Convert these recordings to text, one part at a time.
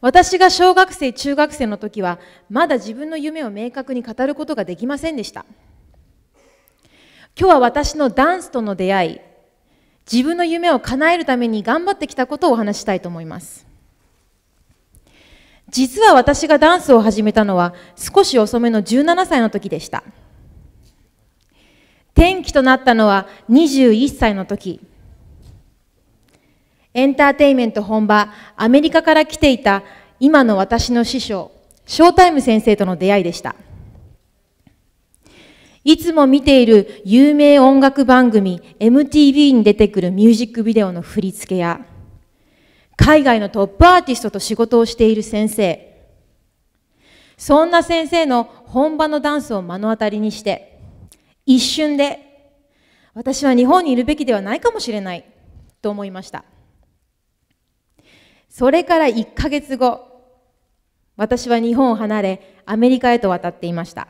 私が小学生、中学生の時は、まだ自分の夢を明確に語ることができませんでした。今日は私のダンスとの出会い、自分の夢を叶えるために頑張ってきたことをお話したいと思います。実は私がダンスを始めたのは少し遅めの17歳の時でした。転機となったのは21歳の時。エンターテイメント本場、アメリカから来ていた今の私の師匠、ショータイム先生との出会いでした。いつも見ている有名音楽番組 MTV に出てくるミュージックビデオの振り付けや、海外のトップアーティストと仕事をしている先生、そんな先生の本場のダンスを目の当たりにして、一瞬で、私は日本にいるべきではないかもしれないと思いました。それから1ヶ月後、私は日本を離れ、アメリカへと渡っていました。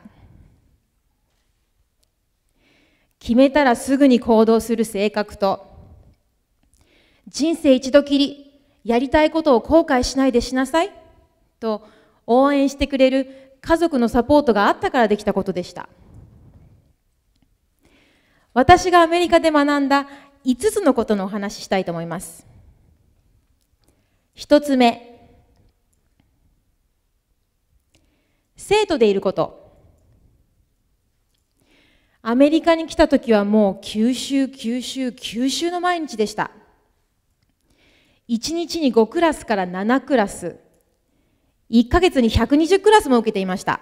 決めたらすぐに行動する性格と、人生一度きり、やりたいことを後悔しないでしなさい、と応援してくれる家族のサポートがあったからできたことでした。私がアメリカで学んだ5つのことのお話ししたいと思います。一つ目、生徒でいること。アメリカに来た時はもう九州、九州、九州の毎日でした。1日に5クラスから7クラス、1ヶ月に120クラスも受けていました。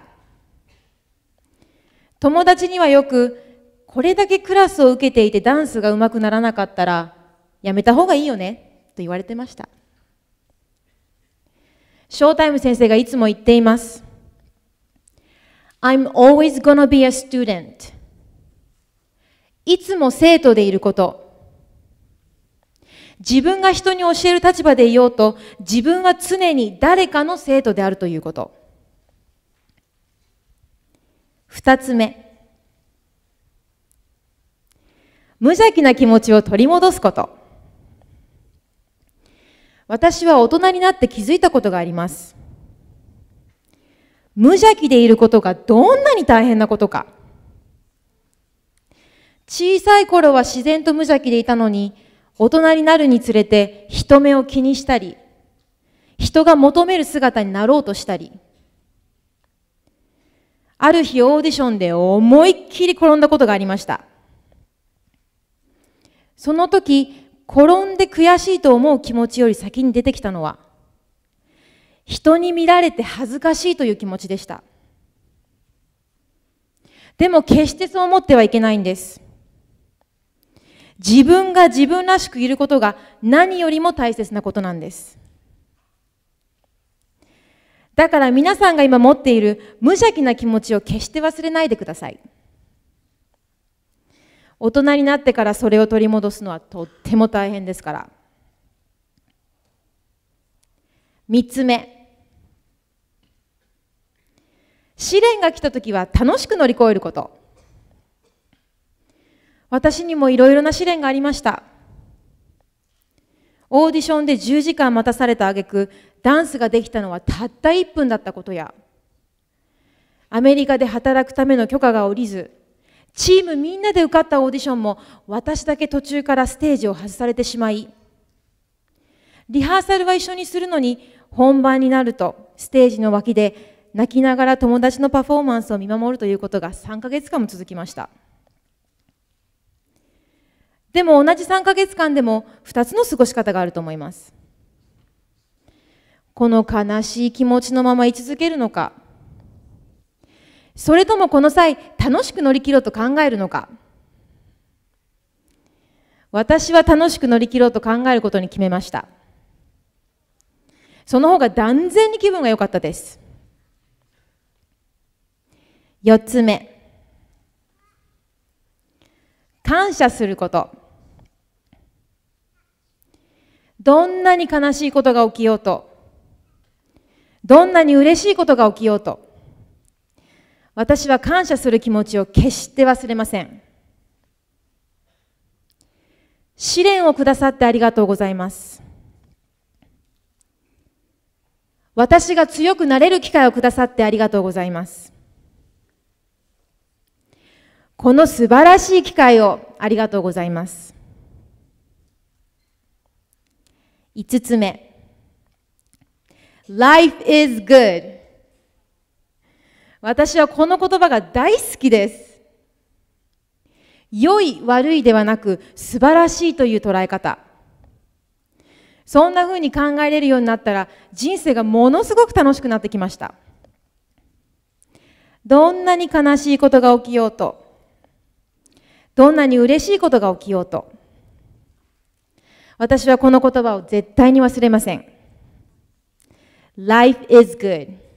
友達にはよく、これだけクラスを受けていてダンスが上手くならなかったら、やめた方がいいよね、と言われてました。ショータイム先生がいつも言っています。I'm always gonna be a student. いつも生徒でいること。自分が人に教える立場でいようと、自分は常に誰かの生徒であるということ。二つ目。無邪気な気持ちを取り戻すこと。私は大人になって気づいたことがあります。無邪気でいることがどんなに大変なことか。小さい頃は自然と無邪気でいたのに、大人になるにつれて人目を気にしたり、人が求める姿になろうとしたり、ある日オーディションで思いっきり転んだことがありました。その時、転んで悔しいと思う気持ちより先に出てきたのは、人に見られて恥ずかしいという気持ちでした。でも決してそう思ってはいけないんです。自分が自分らしくいることが何よりも大切なことなんです。だから皆さんが今持っている無邪気な気持ちを決して忘れないでください。大人になってからそれを取り戻すのはとっても大変ですから。三つ目。試練が来た時は楽しく乗り越えること。私にもいろいろな試練がありました。オーディションで10時間待たされた挙句、ダンスができたのはたった1分だったことや、アメリカで働くための許可が下りず、チームみんなで受かったオーディションも私だけ途中からステージを外されてしまい、リハーサルは一緒にするのに本番になるとステージの脇で泣きながら友達のパフォーマンスを見守るということが3ヶ月間も続きました。でも同じ3ヶ月間でも2つの過ごし方があると思います。この悲しい気持ちのまま居続けるのか、それともこの際楽しく乗り切ろうと考えるのか？私は楽しく乗り切ろうと考えることに決めました。その方が断然に気分が良かったです。4つ目。感謝すること。どんなに悲しいことが起きようと、どんなに嬉しいことが起きようと、私は感謝する気持ちを決して忘れません。試練をくださってありがとうございます。私が強くなれる機会をくださってありがとうございます。この素晴らしい機会をありがとうございます。5つ目。Life is good. 私はこの言葉が大好きです。良い悪いではなく素晴らしいという捉え方。そんな風に考えれるようになったら人生がものすごく楽しくなってきました。どんなに悲しいことが起きようと、どんなに嬉しいことが起きようと、私はこの言葉を絶対に忘れません。Life is good.